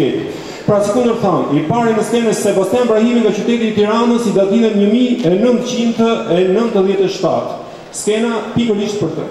Pra sikundër thamë, i pari në skenë është Sebastian Brahimi nga qyteti i Tiranës i datëlindjes një mijë e nëntëqind e nëntëdhjetë e shtatë. Skena pikërisht për të.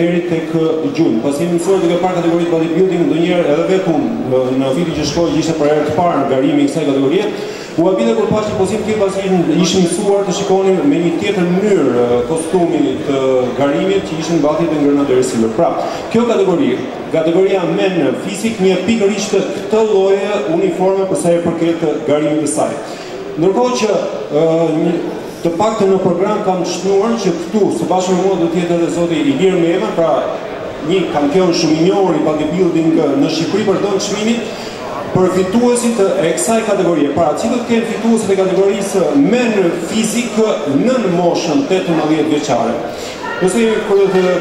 deri tek gjuri. Pasi jemi mësuar duke parë kategoritë bodybuilding ndonjëherë edhe vetë unë vitin që shkoi që ishte për herë të parë në garim i kësaj kategorie, u habita kur pashë një pozim tjetër pasi ishim mësuar të shikonim me një tjetër mënyrë kostumi të garimit që ishin mbati të ngrëna deri si Pra, kjo kategori, kategoria Men Fizik njeh pikërisht këtë lloj uniforme përsa i përket garimit të saj. Ndërkohë që Të paktën në program kam shënuar që këtu së bashku me mua do të jetë edhe zoti Ilir Mema, pra një kampion shumë i njohur i bodybuilding në Shqipëri për të dhënë çmimin për fituesit e kësaj kategorie. Pra, cilët do të jenë fituesit e kategorisë Men Fizik nën moshën 18 vjeçare. Nëse jemi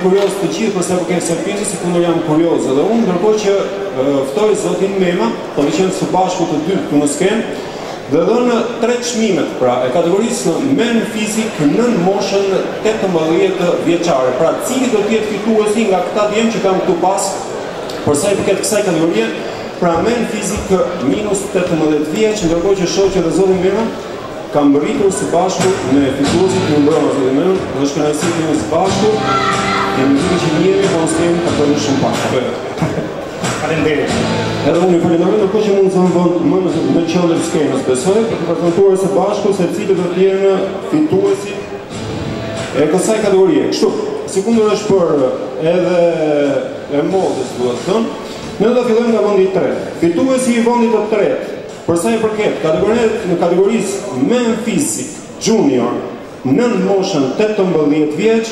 kuriozë të gjithë për sa i përket surprizës, sikundër jam kurioz edhe unë, ndërkohë që ftoj zotin Mema, për të qenë së bashku të dy këtu në skenë, Dhe dhënë tre çmimet, pra e kategorisë Men Fizik nën moshën tetëmbëdhjetë vjeçare. Pra cili do të jetë fituesi nga këta djem që kam këtu pas për sa i përket kësaj kategorie, pra Men Fizik minus tetëmbëdhjetë vjeç, ndërkohë që shoh që dhe zoti Mema ka mbërritur së bashku me fituesit, mirëmbrëma zoti Mema, dhe është kënaqësi të jemi së bashku. Jemi duke që njëri, po mos kemi të bëni shumë pak. Faleminderit. Edhe unë ju falenderoj, ndërkohë që mund të zëmë vend më në qendër të skenës, besoj, për të prezantuar së bashku se cilët do të jenë fituesit e kësaj kategorie. Kështu, sikundër është për edhe e modës, do të thoja. Ne do të fillojmë nga vendi i tretë. Fituesi i vendit të tretë, për sa i përket kategorisë në kategorisë men fizik junior nën moshën 18 vjeç,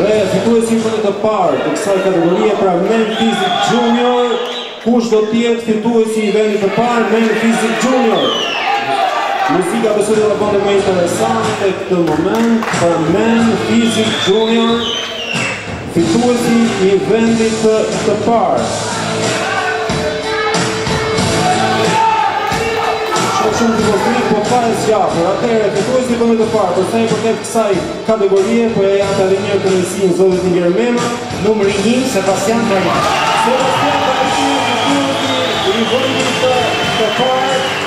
Dhe fituesi i vendit të parë të kësaj kategorie pra Men Fizik Junior, kush do të jetë fituesi i vendit të parë Men Fizik Junior? Muzika besoj do të bënte më interesante këtë moment, pra Men Fizik Junior. Fituesi i vendit të parë. Shumë shumë të përkri, po pa e zgjatur. Atëherë, fituesi i vendit të parë, për sa i përket kësaj kategorie, po ia jap fjalën menjëherë, zotit Ilir Mema. Numri një, Sebastian Kajin. Sebastian Kajin, fituesi i vendit të të parë.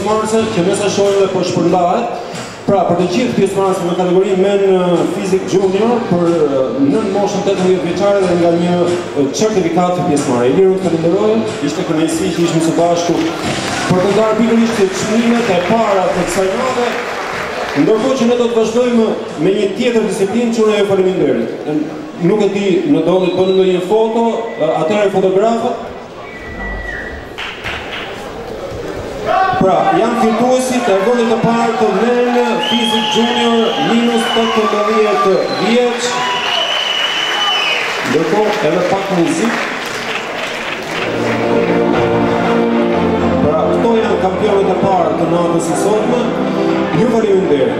Pjesëmarrëse që me sa shoh po shpërndahet, pra për të gjithë pjesëmarrësit në kategorinë Men Physique Junior për nën moshën tetëmbëdhjetë vjeçare dhe nga një certifikatë pjesëmarrëse. Ilir të falenderoj, ishte kënaqësi që ishim së bashku për të ndarë pikërisht çmimet e para të kësaj nate, ndërkohë që ne do të vazhdojmë me një tjetër disiplinë, çuna ju faleminderit. Nuk e di, në doni të bëni ndonjë foto, atëherë fotografët, Pra, janë fituesit e vendit të parë të Men Physique Junior minus 18 vjeç. Ndërkohë edhe pak muzikë. Pra, këto janë kampionët e parë të natës së sotme. Ju faleminderit.